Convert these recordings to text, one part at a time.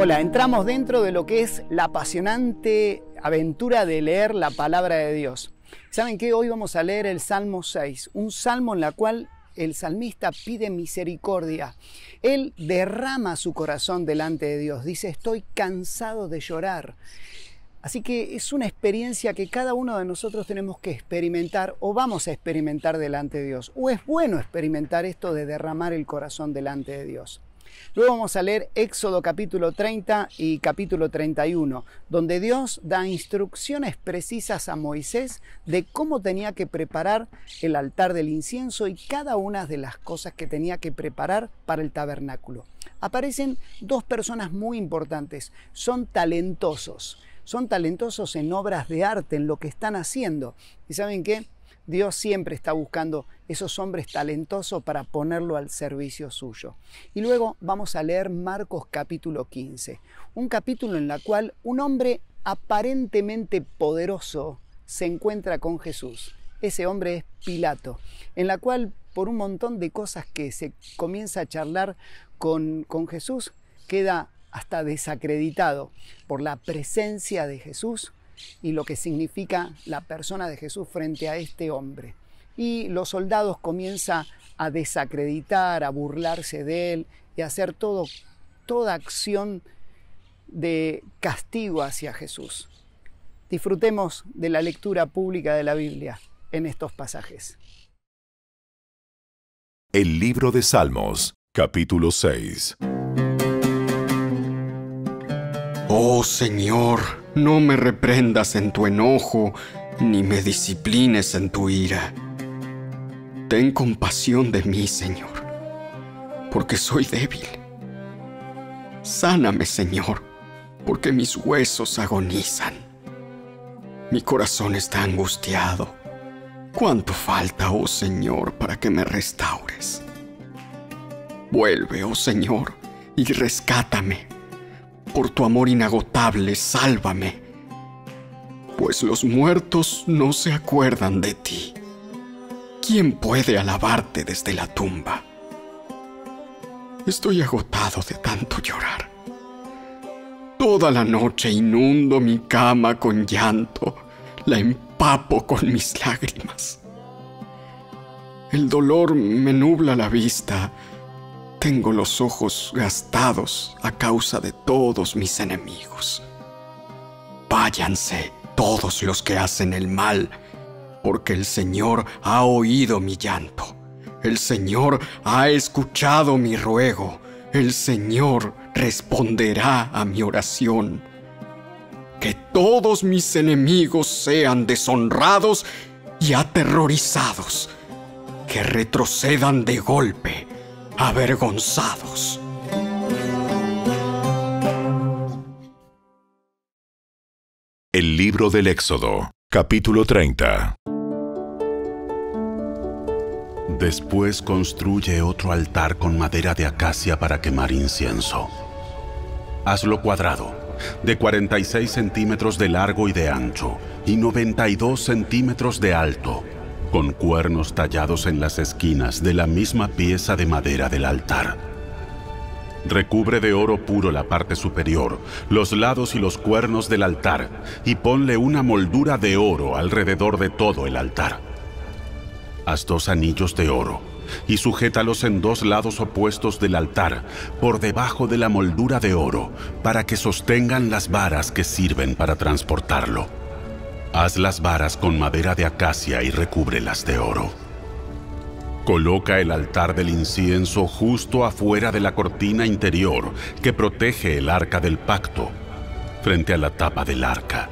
Hola, entramos dentro de lo que es la apasionante aventura de leer la palabra de Dios. ¿Saben qué? Hoy vamos a leer el Salmo 6, un salmo en la cual el salmista pide misericordia. Él derrama su corazón delante de Dios. Dice, estoy cansado de llorar. Así que es una experiencia que cada uno de nosotros tenemos que experimentar o vamos a experimentar delante de Dios. O es bueno experimentar esto de derramar el corazón delante de Dios. Luego vamos a leer Éxodo capítulo 30 y capítulo 31, donde Dios da instrucciones precisas a Moisés de cómo tenía que preparar el altar del incienso y cada una de las cosas que tenía que preparar para el tabernáculo. Aparecen dos personas muy importantes, son talentosos, son talentosos en obras de arte, en lo que están haciendo. ¿Y saben qué? Dios siempre está buscando esos hombres talentosos para ponerlo al servicio suyo. Y luego vamos a leer Marcos capítulo 15, un capítulo en el cual un hombre aparentemente poderoso se encuentra con Jesús. Ese hombre es Pilato, en la cual por un montón de cosas que se comienza a charlar con, con Jesús, queda hasta desacreditado por la presencia de Jesús y lo que significa la persona de Jesús frente a este hombre. Y los soldados comienzan a desacreditar, a burlarse de él y a hacer todo, toda acción de castigo hacia Jesús. Disfrutemos de la lectura pública de la Biblia en estos pasajes. El libro de Salmos, capítulo 6. Oh Señor, no me reprendas en tu enojo, ni me disciplines en tu ira. Ten compasión de mí, Señor, porque soy débil. Sáname, Señor, porque mis huesos agonizan. Mi corazón está angustiado. ¿Cuánto falta, oh Señor, para que me restaures? Vuelve, oh Señor, y rescátame por tu amor inagotable, sálvame, pues los muertos no se acuerdan de ti. ¿Quién puede alabarte desde la tumba? Estoy agotado de tanto llorar. Toda la noche inundo mi cama con llanto, la empapo con mis lágrimas. El dolor me nubla la vista, tengo los ojos gastados a causa de todos mis enemigos. Váyanse todos los que hacen el mal, porque el Señor ha oído mi llanto. El Señor ha escuchado mi ruego. El Señor responderá a mi oración. Que todos mis enemigos sean deshonrados y aterrorizados. Que retrocedan de golpe avergonzados. El libro del Éxodo, capítulo 30. Después construye otro altar con madera de acacia para quemar incienso. Hazlo cuadrado, de 46 centímetros de largo y de ancho, y 92 centímetros de alto con cuernos tallados en las esquinas de la misma pieza de madera del altar. Recubre de oro puro la parte superior, los lados y los cuernos del altar, y ponle una moldura de oro alrededor de todo el altar. Haz dos anillos de oro, y sujétalos en dos lados opuestos del altar, por debajo de la moldura de oro, para que sostengan las varas que sirven para transportarlo. Haz las varas con madera de acacia y recúbrelas de oro. Coloca el altar del incienso justo afuera de la cortina interior que protege el arca del pacto, frente a la tapa del arca,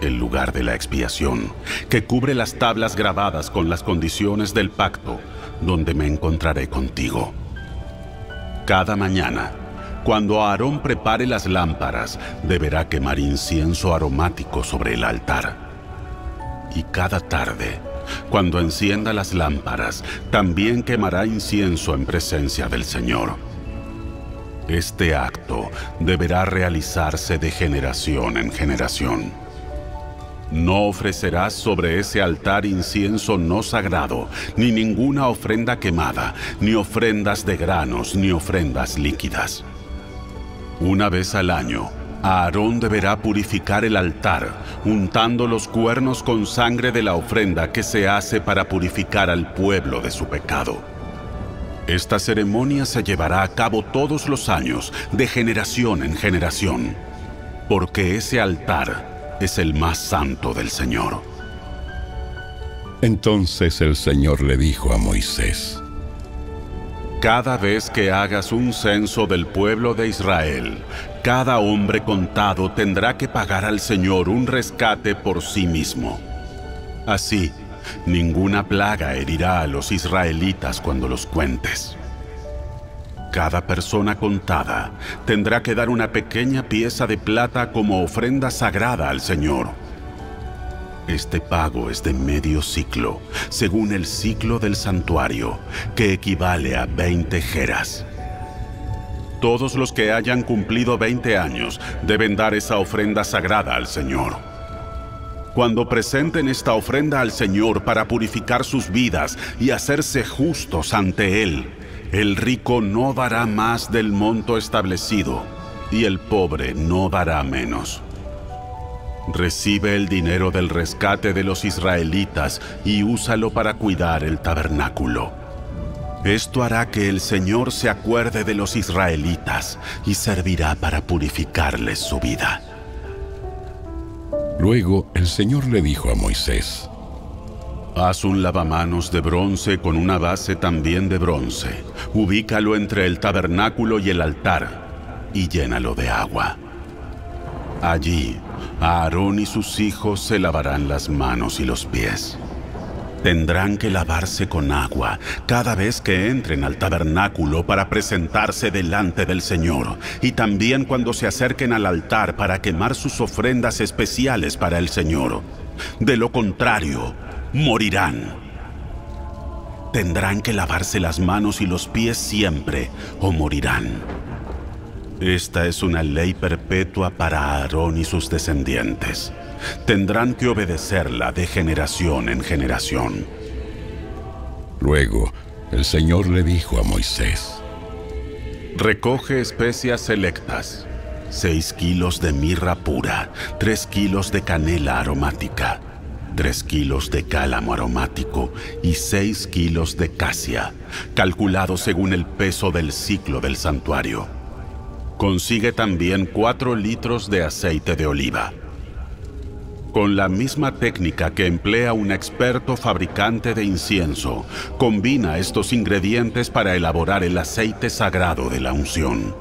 el lugar de la expiación, que cubre las tablas grabadas con las condiciones del pacto, donde me encontraré contigo. Cada mañana, cuando Aarón prepare las lámparas, deberá quemar incienso aromático sobre el altar y cada tarde, cuando encienda las lámparas, también quemará incienso en presencia del Señor. Este acto deberá realizarse de generación en generación. No ofrecerás sobre ese altar incienso no sagrado, ni ninguna ofrenda quemada, ni ofrendas de granos, ni ofrendas líquidas. Una vez al año, Aarón deberá purificar el altar, untando los cuernos con sangre de la ofrenda que se hace para purificar al pueblo de su pecado. Esta ceremonia se llevará a cabo todos los años, de generación en generación, porque ese altar es el más santo del Señor. Entonces el Señor le dijo a Moisés, Cada vez que hagas un censo del pueblo de Israel, cada hombre contado tendrá que pagar al Señor un rescate por sí mismo. Así, ninguna plaga herirá a los israelitas cuando los cuentes. Cada persona contada tendrá que dar una pequeña pieza de plata como ofrenda sagrada al Señor. Este pago es de medio ciclo, según el ciclo del santuario, que equivale a 20 jeras. Todos los que hayan cumplido 20 años deben dar esa ofrenda sagrada al Señor. Cuando presenten esta ofrenda al Señor para purificar sus vidas y hacerse justos ante Él, el rico no dará más del monto establecido y el pobre no dará menos. Recibe el dinero del rescate de los israelitas y úsalo para cuidar el tabernáculo. Esto hará que el Señor se acuerde de los israelitas y servirá para purificarles su vida. Luego el Señor le dijo a Moisés, Haz un lavamanos de bronce con una base también de bronce. Ubícalo entre el tabernáculo y el altar y llénalo de agua. Allí, Aarón y sus hijos se lavarán las manos y los pies. Tendrán que lavarse con agua cada vez que entren al tabernáculo para presentarse delante del Señor y también cuando se acerquen al altar para quemar sus ofrendas especiales para el Señor. De lo contrario, morirán. Tendrán que lavarse las manos y los pies siempre o morirán. Esta es una ley perpetua para Aarón y sus descendientes. Tendrán que obedecerla de generación en generación. Luego el Señor le dijo a Moisés, Recoge especias selectas, seis kilos de mirra pura, tres kilos de canela aromática, tres kilos de cálamo aromático y seis kilos de casia, calculado según el peso del ciclo del santuario. Consigue también cuatro litros de aceite de oliva. Con la misma técnica que emplea un experto fabricante de incienso, combina estos ingredientes para elaborar el aceite sagrado de la unción.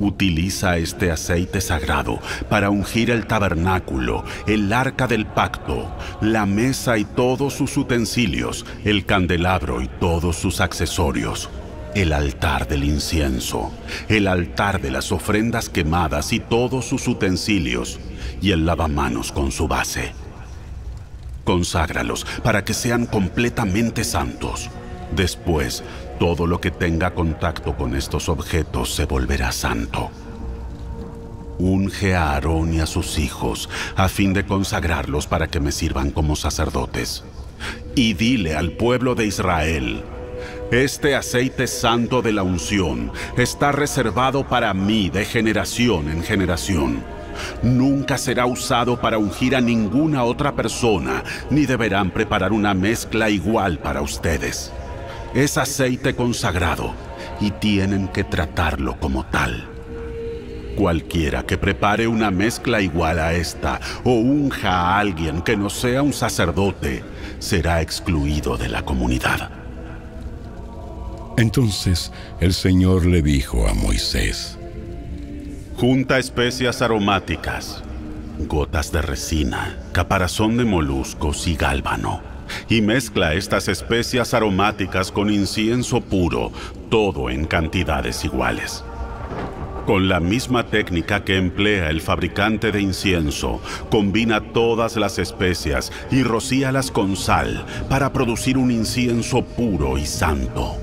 Utiliza este aceite sagrado para ungir el tabernáculo, el arca del pacto, la mesa y todos sus utensilios, el candelabro y todos sus accesorios el altar del incienso, el altar de las ofrendas quemadas y todos sus utensilios, y el lavamanos con su base. Conságralos para que sean completamente santos. Después, todo lo que tenga contacto con estos objetos se volverá santo. Unge a Aarón y a sus hijos a fin de consagrarlos para que me sirvan como sacerdotes. Y dile al pueblo de Israel, este aceite santo de la unción está reservado para mí de generación en generación. Nunca será usado para ungir a ninguna otra persona, ni deberán preparar una mezcla igual para ustedes. Es aceite consagrado y tienen que tratarlo como tal. Cualquiera que prepare una mezcla igual a esta o unja a alguien que no sea un sacerdote será excluido de la comunidad. Entonces el Señor le dijo a Moisés, Junta especias aromáticas, gotas de resina, caparazón de moluscos y gálbano, y mezcla estas especias aromáticas con incienso puro, todo en cantidades iguales. Con la misma técnica que emplea el fabricante de incienso, combina todas las especias y rocíalas con sal para producir un incienso puro y santo.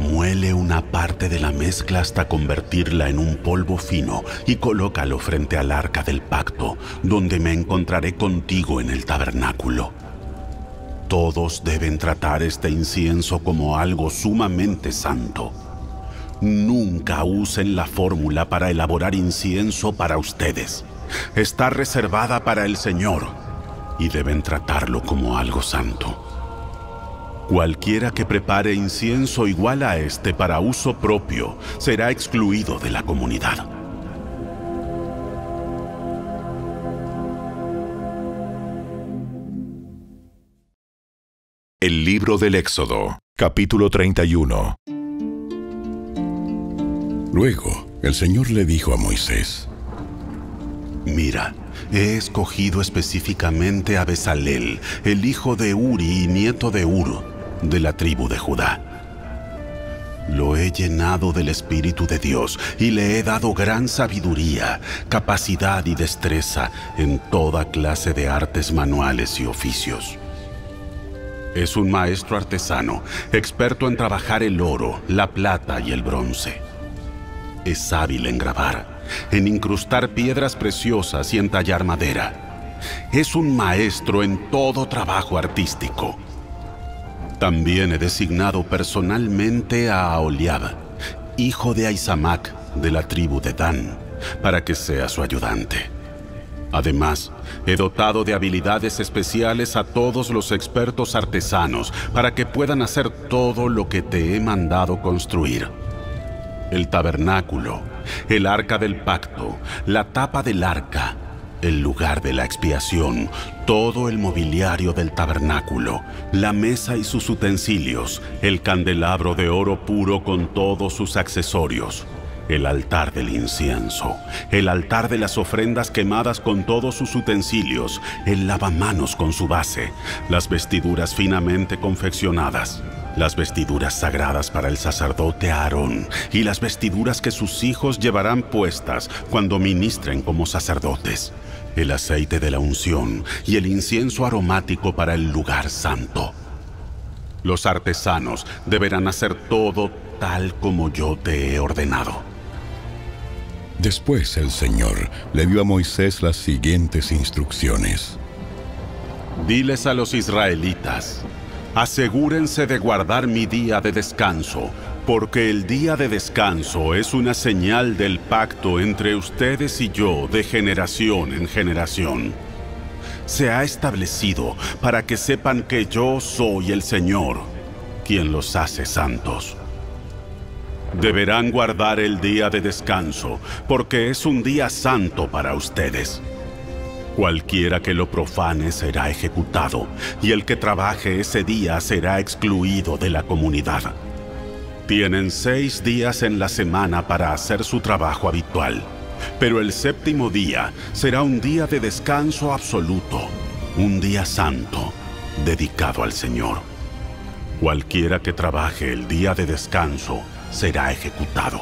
Muele una parte de la mezcla hasta convertirla en un polvo fino y colócalo frente al arca del pacto, donde me encontraré contigo en el tabernáculo. Todos deben tratar este incienso como algo sumamente santo. Nunca usen la fórmula para elaborar incienso para ustedes. Está reservada para el Señor y deben tratarlo como algo santo. Cualquiera que prepare incienso igual a este para uso propio será excluido de la comunidad. El libro del Éxodo, capítulo 31. Luego, el Señor le dijo a Moisés, Mira, he escogido específicamente a Besalel, el hijo de Uri y nieto de Ur, de la tribu de Judá. Lo he llenado del Espíritu de Dios y le he dado gran sabiduría, capacidad y destreza en toda clase de artes manuales y oficios. Es un maestro artesano, experto en trabajar el oro, la plata y el bronce. Es hábil en grabar, en incrustar piedras preciosas y en tallar madera. Es un maestro en todo trabajo artístico. También he designado personalmente a Aholiab, hijo de Aizamac de la tribu de Dan, para que sea su ayudante. Además, he dotado de habilidades especiales a todos los expertos artesanos para que puedan hacer todo lo que te he mandado construir. El tabernáculo, el arca del pacto, la tapa del arca, el lugar de la expiación, todo el mobiliario del tabernáculo, la mesa y sus utensilios, el candelabro de oro puro con todos sus accesorios, el altar del incienso, el altar de las ofrendas quemadas con todos sus utensilios, el lavamanos con su base, las vestiduras finamente confeccionadas, las vestiduras sagradas para el sacerdote Aarón y las vestiduras que sus hijos llevarán puestas cuando ministren como sacerdotes, el aceite de la unción y el incienso aromático para el lugar santo. Los artesanos deberán hacer todo tal como yo te he ordenado. Después el Señor le dio a Moisés las siguientes instrucciones. Diles a los israelitas, asegúrense de guardar mi día de descanso, porque el día de descanso es una señal del pacto entre ustedes y yo de generación en generación. Se ha establecido para que sepan que yo soy el Señor, quien los hace santos. Deberán guardar el día de descanso, porque es un día santo para ustedes. Cualquiera que lo profane será ejecutado, y el que trabaje ese día será excluido de la comunidad. Tienen seis días en la semana para hacer su trabajo habitual, pero el séptimo día será un día de descanso absoluto, un día santo, dedicado al Señor. Cualquiera que trabaje el día de descanso será ejecutado.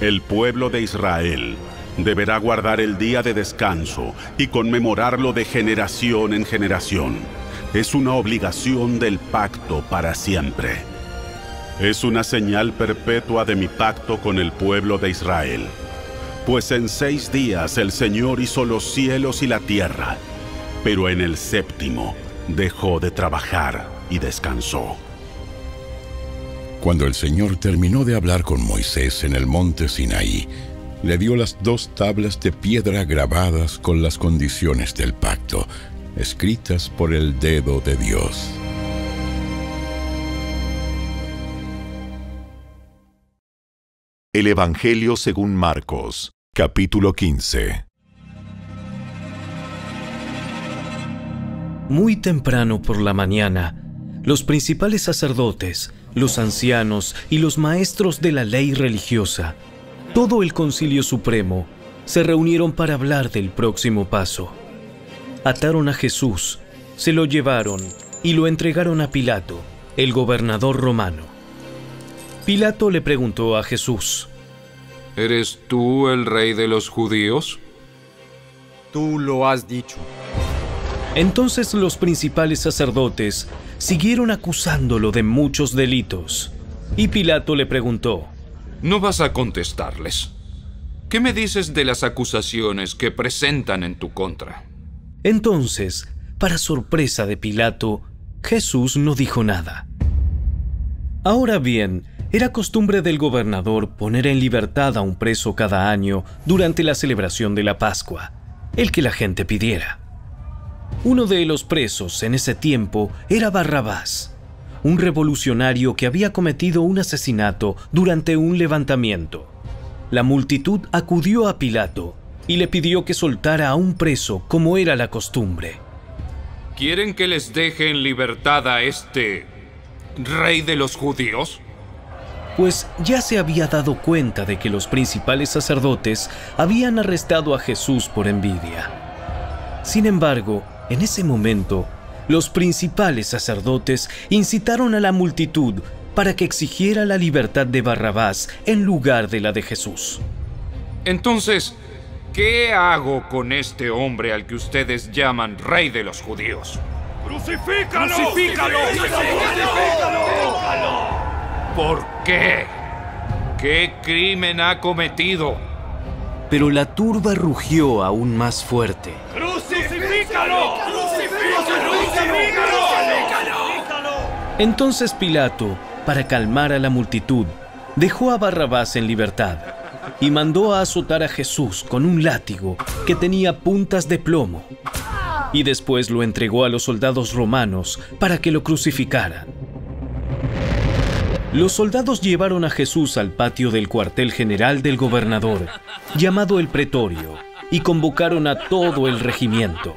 El pueblo de Israel deberá guardar el día de descanso y conmemorarlo de generación en generación. Es una obligación del pacto para siempre. Es una señal perpetua de mi pacto con el pueblo de Israel. Pues en seis días el Señor hizo los cielos y la tierra, pero en el séptimo dejó de trabajar y descansó. Cuando el Señor terminó de hablar con Moisés en el monte Sinaí, le dio las dos tablas de piedra grabadas con las condiciones del pacto, escritas por el dedo de Dios. El Evangelio según Marcos, capítulo 15. Muy temprano por la mañana, los principales sacerdotes, los ancianos y los maestros de la ley religiosa, todo el concilio supremo, se reunieron para hablar del próximo paso. Ataron a Jesús, se lo llevaron y lo entregaron a Pilato, el gobernador romano. Pilato le preguntó a Jesús, ¿Eres tú el rey de los judíos? Tú lo has dicho. Entonces los principales sacerdotes siguieron acusándolo de muchos delitos. Y Pilato le preguntó, ¿No vas a contestarles? ¿Qué me dices de las acusaciones que presentan en tu contra? Entonces, para sorpresa de Pilato, Jesús no dijo nada. Ahora bien, Era costumbre del gobernador poner en libertad a un preso cada año durante la celebración de la Pascua, el que la gente pidiera. Uno de los presos en ese tiempo era Barrabás, un revolucionario que había cometido un asesinato durante un levantamiento. La multitud acudió a Pilato y le pidió que soltara a un preso como era la costumbre. ¿Quieren que les deje en libertad a este rey de los judíos? Pues ya se había dado cuenta de que los principales sacerdotes habían arrestado a Jesús por envidia. Sin embargo, en ese momento, los principales sacerdotes incitaron a la multitud para que exigiera la libertad de Barrabás en lugar de la de Jesús. Entonces, ¿qué hago con este hombre al que ustedes llaman rey de los judíos? ¡Crucifícalo! ¡Crucifícalo! ¿Por qué? ¿Qué crimen ha cometido? Pero la turba rugió aún más fuerte. ¡Crucifícalo! Entonces Pilato, para calmar a la multitud, dejó a Barrabás en libertad y mandó a azotar a Jesús con un látigo que tenía puntas de plomo. Y después lo entregó a los soldados romanos para que lo crucificaran. Los soldados llevaron a Jesús al patio del cuartel general del gobernador, llamado el Pretorio, y convocaron a todo el regimiento.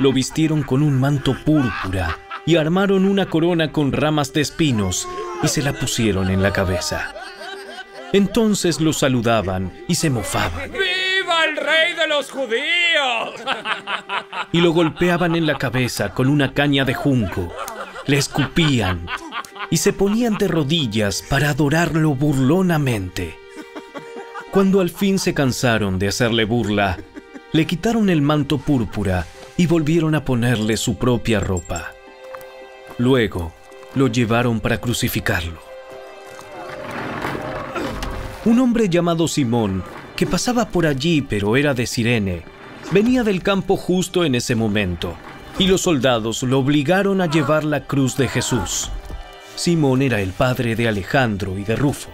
Lo vistieron con un manto púrpura y armaron una corona con ramas de espinos y se la pusieron en la cabeza. Entonces lo saludaban y se mofaban. ¡Viva el rey de los judíos! Y lo golpeaban en la cabeza con una caña de junco. Le escupían y se ponían de rodillas para adorarlo burlonamente. Cuando al fin se cansaron de hacerle burla, le quitaron el manto púrpura y volvieron a ponerle su propia ropa. Luego lo llevaron para crucificarlo. Un hombre llamado Simón, que pasaba por allí pero era de Sirene, venía del campo justo en ese momento, y los soldados lo obligaron a llevar la cruz de Jesús. Simón era el padre de Alejandro y de Rufo.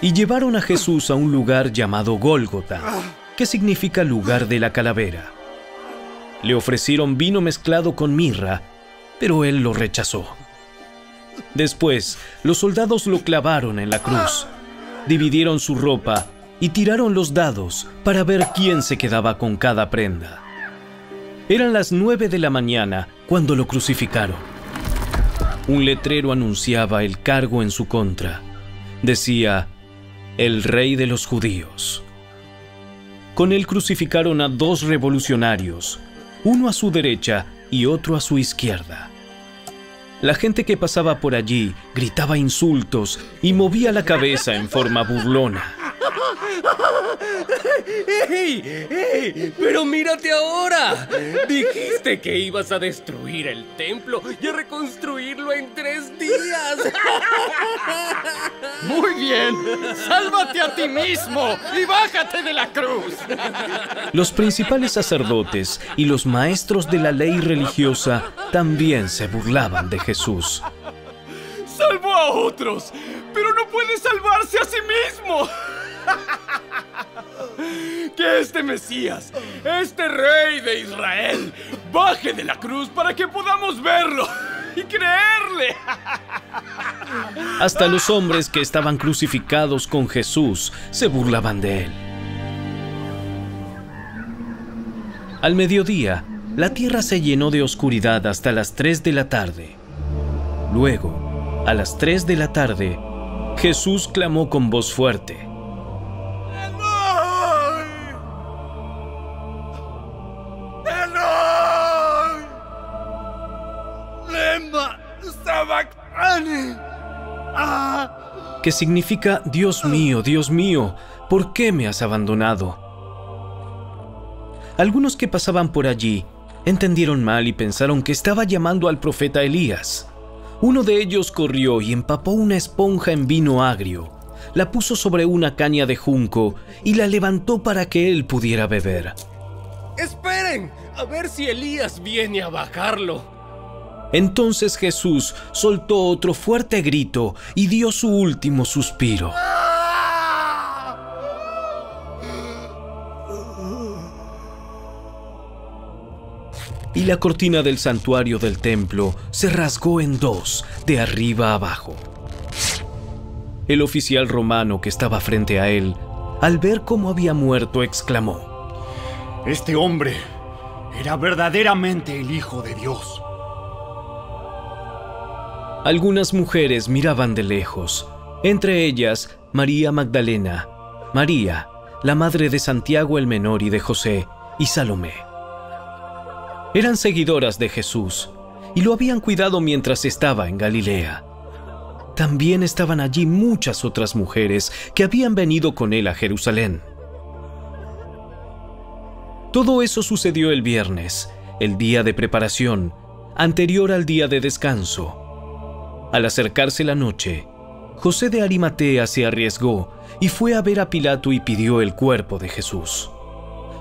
Y llevaron a Jesús a un lugar llamado Gólgota, que significa lugar de la calavera. Le ofrecieron vino mezclado con mirra, pero él lo rechazó. Después, los soldados lo clavaron en la cruz, dividieron su ropa y tiraron los dados para ver quién se quedaba con cada prenda. Eran las nueve de la mañana cuando lo crucificaron. Un letrero anunciaba el cargo en su contra. Decía, el rey de los judíos. Con él crucificaron a dos revolucionarios, uno a su derecha y otro a su izquierda. La gente que pasaba por allí gritaba insultos y movía la cabeza en forma burlona. ¡Ey! ¡Ey! ¡Pero mírate ahora! Dijiste que ibas a destruir el templo y a reconstruirlo en tres días. Muy bien. Sálvate a ti mismo y bájate de la cruz. Los principales sacerdotes y los maestros de la ley religiosa también se burlaban de Jesús. Salvó a otros, pero no puede salvarse a sí mismo. Que este Mesías, este rey de Israel, baje de la cruz para que podamos verlo y creerle. Hasta los hombres que estaban crucificados con Jesús se burlaban de él. Al mediodía, la tierra se llenó de oscuridad hasta las 3 de la tarde. Luego, a las 3 de la tarde, Jesús clamó con voz fuerte. Que significa Dios mío, Dios mío, ¿por qué me has abandonado? Algunos que pasaban por allí entendieron mal y pensaron que estaba llamando al profeta Elías. Uno de ellos corrió y empapó una esponja en vino agrio, la puso sobre una caña de junco y la levantó para que él pudiera beber. ¡Esperen! A ver si Elías viene a bajarlo. Entonces Jesús soltó otro fuerte grito y dio su último suspiro. Y la cortina del santuario del templo se rasgó en dos, de arriba abajo. El oficial romano que estaba frente a él, al ver cómo había muerto, exclamó, Este hombre era verdaderamente el Hijo de Dios. Algunas mujeres miraban de lejos, entre ellas María Magdalena, María, la madre de Santiago el Menor y de José, y Salomé. Eran seguidoras de Jesús y lo habían cuidado mientras estaba en Galilea. También estaban allí muchas otras mujeres que habían venido con él a Jerusalén. Todo eso sucedió el viernes, el día de preparación, anterior al día de descanso. Al acercarse la noche, José de Arimatea se arriesgó y fue a ver a Pilato y pidió el cuerpo de Jesús.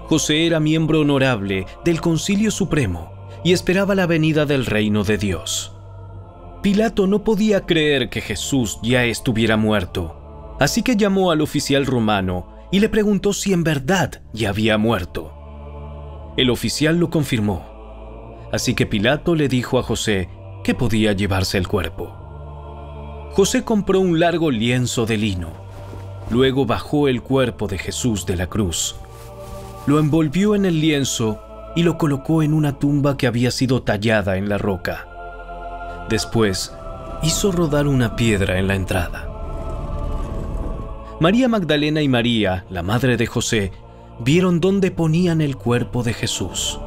José era miembro honorable del Concilio Supremo y esperaba la venida del reino de Dios. Pilato no podía creer que Jesús ya estuviera muerto, así que llamó al oficial romano y le preguntó si en verdad ya había muerto. El oficial lo confirmó, así que Pilato le dijo a José que podía llevarse el cuerpo. José compró un largo lienzo de lino, luego bajó el cuerpo de Jesús de la cruz lo envolvió en el lienzo y lo colocó en una tumba que había sido tallada en la roca. Después, hizo rodar una piedra en la entrada. María Magdalena y María, la madre de José, vieron dónde ponían el cuerpo de Jesús.